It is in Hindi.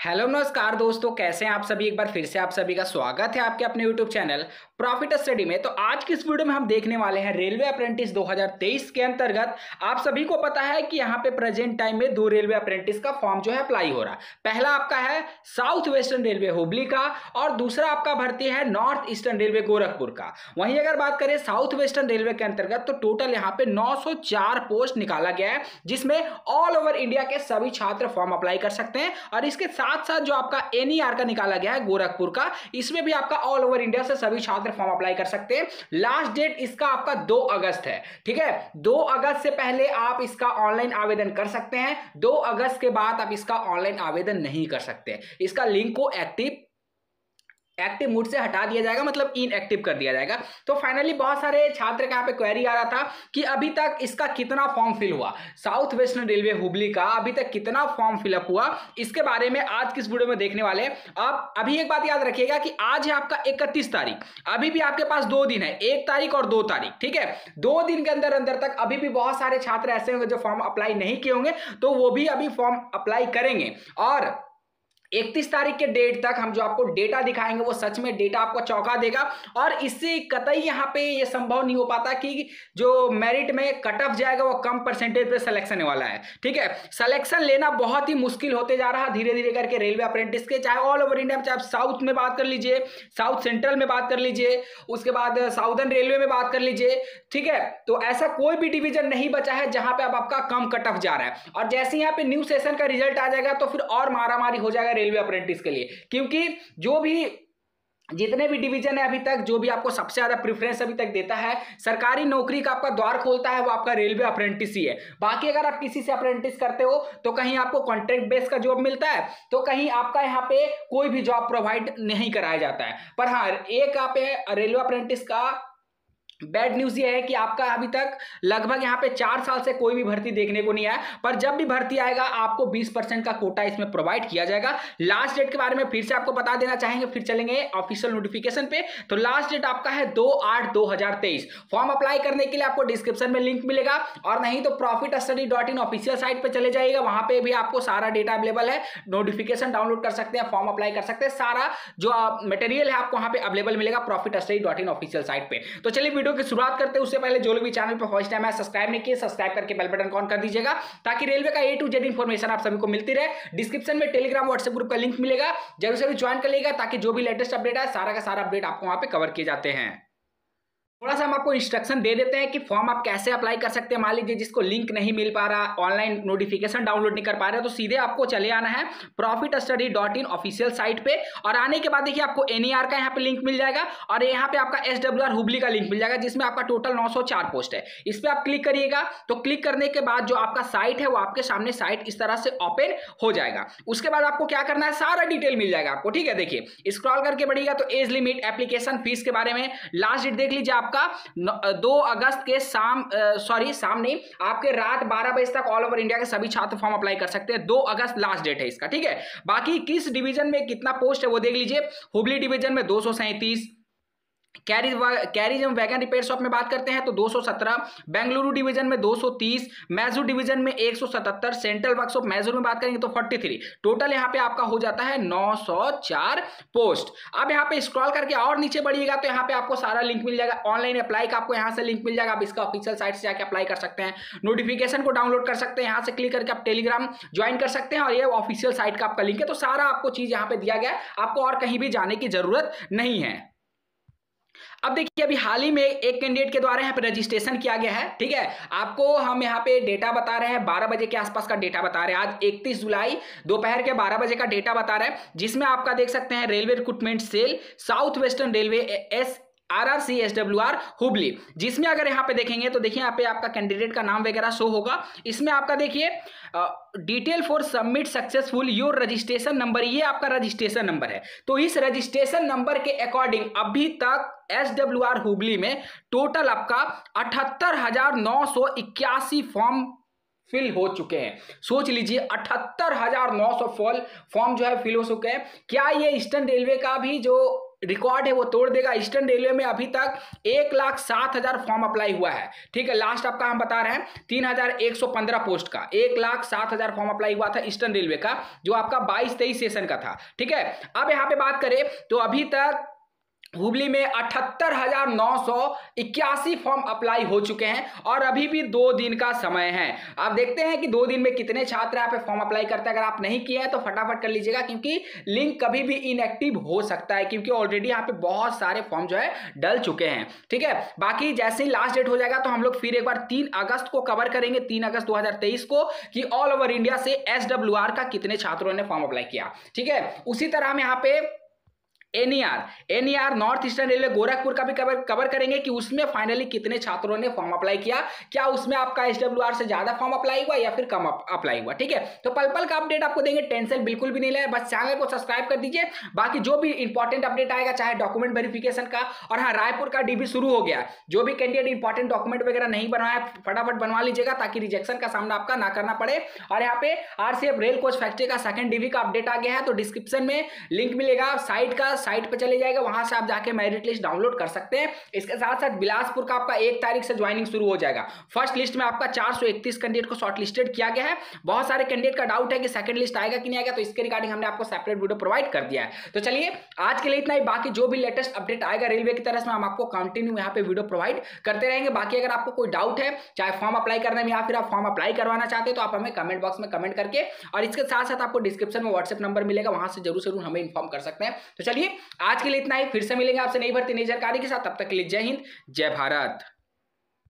हेलो, नमस्कार दोस्तों, कैसे हैं आप सभी? एक बार फिर से आप सभी का स्वागत है आपके अपने यूट्यूब चैनल प्रॉफिट स्टडी में। तो आज की इस वीडियो में हम देखने वाले हैं रेलवे अप्रेंटिस 2023 के अंतर्गत। आप सभी को पता है कि यहाँ पे प्रेजेंट टाइम में दो रेलवे अप्रेंटिस का फॉर्म जो है अप्लाई हो रहा पहला आपका है साउथ वेस्टर्न रेलवे हुबली का और दूसरा आपका भर्ती है नॉर्थ ईस्टर्न रेलवे गोरखपुर का। वहीं अगर बात करें साउथ वेस्टर्न रेलवे के अंतर्गत तो टोटल यहाँ पे नौ सौ चार पोस्ट निकाला गया है, जिसमें ऑल ओवर इंडिया के सभी छात्र फॉर्म अप्लाई कर सकते हैं। और इसके साथ साथ साथ जो आपका एनईआर का निकाला गया है, गोरखपुर का, इसमें भी आपका ऑल ओवर इंडिया से सभी छात्र फॉर्म अप्लाई कर सकते हैं। लास्ट डेट इसका आपका दो अगस्त है, ठीक है? दो अगस्त से पहले आप इसका ऑनलाइन आवेदन कर सकते हैं, दो अगस्त के बाद आप इसका ऑनलाइन आवेदन नहीं कर सकते। इसका लिंक को एक्टिव एक्टिव मूड से हटा दिया जाएगा मतलब इनएक्टिव कर दिया जाएगा। तो फाइनली बहुत सारे छात्र का यहाँ पे क्वेरी आ रहा था कि अभी तक इसका कितना फॉर्म फिल हुआ? साउथ वेस्टर्न रेलवे हुबली का अभी तक कितना फॉर्म फिलअप हुआ? इसके बारे में आज किस वीडियो में देखने वाले अब अभी एक बात याद रखिएगा कि आज है आपका इकतीस तारीख। अभी भी आपके पास दो दिन है, एक तारीख और दो तारीख, ठीक है? दो दिन के अंदर अंदर तक अभी भी बहुत सारे छात्र ऐसे होंगे जो फॉर्म अप्लाई नहीं किए होंगे तो वो भी अभी फॉर्म अप्लाई करेंगे। और इकतीस तारीख के डेट तक हम जो आपको डेटा दिखाएँगे, वो सच में डेटा आपको चौंका देगा। और इससे कतई यहाँ पे ये संभव नहीं हो पाता कि जो मेरिट में कट ऑफ़ जाएगा, वो कम परसेंटेज पे सिलेक्शन वाला है। ठीक है? सिलेक्शन लेना बहुत ही मुश्किल होते जा रहा है धीरे धीरे करके रेलवे अप्रेंटिस के, चाहे ऑल ओवर इंडिया में, चाहे साउथ में बात कर लीजिए साउथ सेंट्रल में बात कर लीजिए, उसके बाद साउदर्न रेलवे में बात कर लीजिए, ठीक है? तो ऐसा कोई भी डिवीज़न नहीं बचा है जहाँ पे अब आपका कम कट ऑफ़ जा रहा है। और जैसे यहाँ पे न्यू सेशन का रिज़ल्ट आ जाएगा तो फिर और मारामारी हो जाएगा रेलवे अप्रेंटिस के लिए। क्योंकि जो भी जितने भी डिवीज़न है अभी तक, जो भी आपको सबसे ज़्यादा प्रेफरेंस अभी तक देता है, सरकारी नौकरी का आपका द्वार खोलता है, वो आपका रेलवे अप्रेंटिस ही है। बाकी अगर आप किसी से अप्रेंटिस करते हो तो कहीं आपको कॉन्ट्रैक्ट बेस का जॉब मिलता है तो कहीं आपका यहाँ पे कोई भी जॉब प्रोवाइड नहीं कराया जाता है। पर हाँ एक आप रेलवे अप्रेंटिस का बैड न्यूज़ ये है कि आपका अभी तक लगभग यहाँ पे चार साल से कोई भी भर्ती देखने को नहीं आया, पर जब भी भर्ती आएगा, आपको 20 परसेंट का कोटा इसमें प्रोवाइड किया जाएगा। लास्ट डेट के बारे में फिर से आपको बता देना चाहेंगे, फिर चलेंगे ऑफिशियल नोटिफिकेशन पे। तो लास्ट डेट आपका है दो आठ दो फॉर्म अप्लाई करने के लिए आपको डिस्क्रिप्शन में लिंक मिलेगा, और नहीं तो profit study dot in official site पर चले जाइएगा। वहाँ पर भी आपको सारा डेटा अवेलेबल है। नोटिफिकेशन डाउनलोड कर सकते हैं फॉर्म अप्लाई कर सकते हैं। सारा जो मटेरियल है आपको वहाँ पर अवेलेबल मिलेगा profit study dot in official site पर तो चलिए वीडियो वीडियो की शुरुआत करते हैं, उससे पहले जो लोग भी चैनल पर फ़र्स्ट टाइम है सब्सक्राइब नहीं किए सब्सक्राइब करके बेल बटन ऑन कर दीजिएगा, ताकि रेलवे का ए टू जेड इन्फॉर्मेशन आप सभी को मिलती रहे। डिस्क्रिप्शन में टेलीग्राम व्हाट्सएप ग्रुप का लिंक मिलेगा, ज़रूर से भी ज्वाइन कर लेगा ताकि जो भी लेटेस्ट अपडेट है सारा का सारा अपडेट आपको वहाँ पर कवर किए जाते हैं। थोड़ा सा हम आपको इंस्ट्रक्शन दे देते हैं कि फॉर्म आप कैसे अप्लाई कर सकते हैं। मान लीजिए जिसको लिंक नहीं मिल पा रहा ऑनलाइन नोटिफिकेशन डाउनलोड नहीं कर पा रहे तो सीधे आपको चले आना है profit study dot in official site पे। और आने के बाद देखिए आपको एनईआर का यहाँ पे लिंक मिल जाएगा और यहाँ पे आपका एस डब्ल्यू आर हुबली का लिंक मिल जाएगा, जिसमें आपका टोटल नौ सौ चार पोस्ट है। इस पर आप क्लिक करिएगा तो क्लिक करने के बाद जो आपका साइट है, वो आपके सामने साइट इस तरह से ओपन हो जाएगा। उसके बाद आपको क्या करना है, सारा डिटेल मिल जाएगा आपको, ठीक है? देखिए स्क्रॉल करके बढ़िएगा तो एज लिमिट एप्लीकेशन फ़ीस के बारे में लास्ट डेट देख लीजिए आपका दो अगस्त के शाम सॉरी शाम नहीं आपके रात बारह बजे तक ऑल ओवर इंडिया के सभी छात्र फॉर्म अप्लाई कर सकते हैं। दो अगस्त लास्ट डेट है इसका, ठीक है? बाकी किस डिवीज़न में कितना पोस्ट है वो देख लीजिए। हुबली डिवीज़न में दो सौ सैंतीस कैरिज कैरिज एवं वैगन रिपेयर शॉप में बात करते हैं तो 217 बेंगलुरु डिवीज़न में 230 मैजूर डिवीज़न में 177 सेंट्रल वर्कशॉप मैजूर में बात करेंगे तो 43 टोटल यहाँ पे आपका हो जाता है 904 पोस्ट अब यहाँ पे स्क्रॉल करके और नीचे बढ़िएगा तो यहाँ पे आपको सारा लिंक मिल जाएगा। ऑनलाइन अप्लाई का आपको यहाँ से लिंक मिल जाएगा। आप इसका ऑफिशियल साइट से जाकर अप्लाई कर सकते हैं। नोटिफिकेशन को डाउनलोड कर सकते हैं। यहाँ से क्लिक करके आप टेलीग्राम ज्वाइन कर सकते हैं और ये ऑफिशियल साइट का आपका लिंक है। तो सारा आपको चीज़ यहाँ पे दिया गया आपको और कहीं भी जाने की ज़रूरत नहीं है। अब देखिए, अभी हाल ही में एक कैंडिडेट के द्वारा यहाँ पे रजिस्ट्रेशन किया गया है, ठीक है? आपको हम यहाँ पे डेटा बता रहे हैं, बारह बजे के आसपास का डेटा बता रहे हैं। आज इकतीस जुलाई, दोपहर के बारह बजे का डेटा बता रहे हैं, जिसमें आपका देख सकते हैं railway recruitment cell south western railway S R R C S W R Hubli जिसमें अगर यहाँ पे देखेंगे तो देखिए यहाँ पे आपका कैंडिडेट का नाम वगैरह शो होगा। इसमें आपका देखिए detail for submit successful your registration number ये आपका रजिस्ट्रेशन नंबर है। तो इस रजिस्ट्रेशन नंबर के अकॉर्डिंग अभी तक एस डब्ल्यू आर हुबली में टोटल आपका अठहत्तर हज़ार नौ सौ इक्यासी फॉर्म फिल हो चुके हैं। सोच लीजिए, अठहत्तर हज़ार नौ सौ फॉर्म जो है फिल हो चुके हैं। क्या ये ईस्टर्न रेलवे का भी जो रिकॉर्ड है, वो तोड़ देगा। ईस्टर्न रेलवे में अभी तक एक लाख सात हज़ार फॉर्म अप्लाई हुआ है। ठीक है लास्ट आपका हम बता रहे हैं, तीन हज़ार एक सौ पंद्रह पोस्ट का, एक लाख सात हज़ार फॉर्म अप्लाई हुआ था ईस्टर्न रेलवे का, जो आपका बाईस तेईस सेशन का था। ठीक है, अब यहाँ पे बात करें तो अभी तक हुबली में अठहत्तर हज़ार नौ सौ इक्यासी फॉर्म अप्लाई हो चुके हैं और अभी भी दो दिन का समय है। आप देखते हैं कि दो दिन में कितने छात्र यहाँ पे फॉर्म अप्लाई करते हैं। अगर आप नहीं किए हैं तो फटाफट कर लीजिएगा, क्योंकि लिंक कभी भी इनएक्टिव हो सकता है, क्योंकि ऑलरेडी यहाँ पे बहुत सारे फॉर्म जो है डल चुके हैं। ठीक है? बाकी जैसे ही लास्ट डेट हो जाएगा तो हम लोग फिर एक बार तीन अगस्त को कवर करेंगे, तीन अगस्त दो हज़ार तेईस को, कि ऑल ओवर इंडिया से एसडब्ल्यूआर का कितने छात्रों ने फॉर्म अप्लाई किया। ठीक है? उसी तरह हम यहाँ पे NER NER north eastern railway Gorakhpur का भी कवर कवर करेंगे कि उसमें फाइनली कितने छात्रों ने फॉर्म अप्लाई किया, क्या उसमें आपका एस से ज़्यादा फॉर्म अप्लाई हुआ या फिर कम अप्लाई हुआ, ठीक है? तो पल पल का अपडेट आपको देंगे, टेंशन बिल्कुल भी नहीं ले, बस चैनल को सब्सक्राइब कर दीजिए। बाकी जो भी इंपॉर्टेंट अपडेट आएगा, चाहे डॉक्यूमेंट वेरिफिकेशन का, और हाँ रायपुर का डीबी शुरू हो गया, जो भी कैंडिडेट इंपॉर्टेंट डॉक्यूमेंट वगैरह नहीं बनवाया, फटाफट बनवा लीजिएगा ताकि रिजेक्शन का सामना आपका ना करना पड़े। और यहाँ पे आरसीएफ रेल कोच फैक्ट्री का सेकंड डीवी का अपडेट आ गया है तो डिस्क्रिप्शन में लिंक मिलेगा साइट का साइट पर चले जाएगा, वहाँ से आप जाके मेरिट लिस्ट डाउनलोड कर सकते हैं। इसके साथ साथ बिलासपुर का आपका एक तारीख से ज्वाइनिंग शुरू हो जाएगा। फ़र्स्ट लिस्ट में आपका चार कैंडिडेट को शॉर्ट लिस्टेड किया गया है। बहुत सारे कैंडिडेट का डाउट है कि सेकंड लिस्ट आएगा कि नहीं आएगा तो इसके रिगार्डिंग हमने आपको सेपरेट वीडियो प्रोवाइड कर दिया है। तो चलिए, आज के लिए इतना ही। बाकी जो भी लेटेस्ट अपडेट आएगा रेलवे की तरफ़ से, हम आपको कंटिन्यू यहाँ पे वीडियो प्रोवाइड करते रहेंगे। बाकी अगर आपको कोई डाउट है, चाहे फॉर्म अप्लाई करने में या फिर आप फॉर्म अप्लाई करवाना चाहते हैं तो आप हमें कमेंट बॉक्स में कमेंट करके और इसके साथ साथ आपको डिस्क्रिप्शन में व्हाट्सएप नंबर मिलेगा, वहाँ से ज़रूर ज़रूर हमें इन्फॉर्म कर सकते हैं। तो चलिए आज के लिए इतना ही। फिर से मिलेंगे आपसे नई भर्ती, नई जानकारी के साथ। तब तक के लिए जय हिंद, जय भारत।